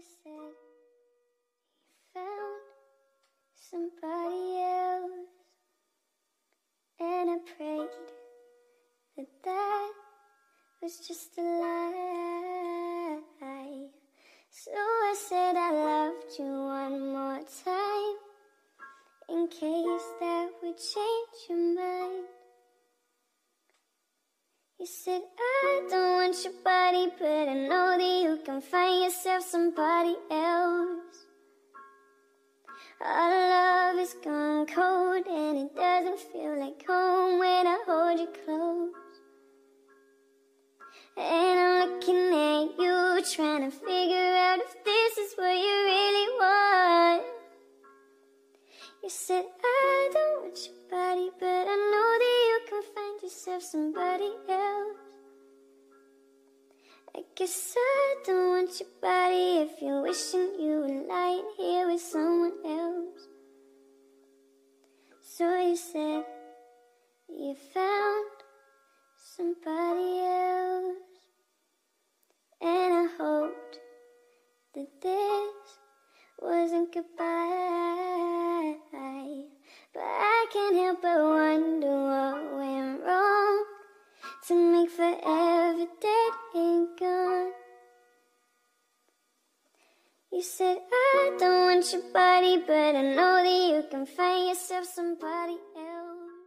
you said you found somebody else, and I prayed that that was just a lie. So I said I loved you one more time, in case that would change your mind. You said, I don't want your body, but I know that you can find yourself somebody else. Our love is gone cold, and it doesn't feel like home when I hold you close. And I'm looking at you, trying to figure out if this is what you really want. You said, I don't want your body, but I know that you can find yourself somebody else. Guess I don't want your body if you're wishing you were lying here with someone else. So you said you found somebody else, and I hoped that this wasn't goodbye. But I can't help but forever dead and gone. You said, I don't want your body, but I know that you can find yourself somebody else.